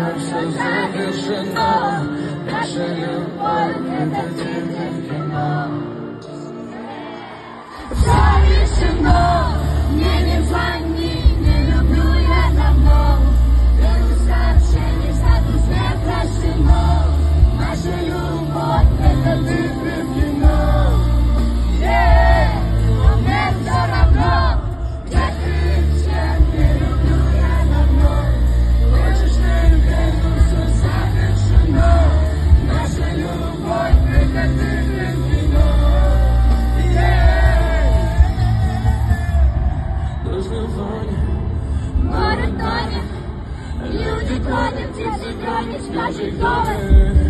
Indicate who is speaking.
Speaker 1: 那是最真的，那是永恒。живані, Маратоні, люди ходять, всі дрянять, скажуть, добре.